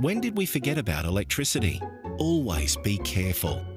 When did we forget about electricity? Always be careful.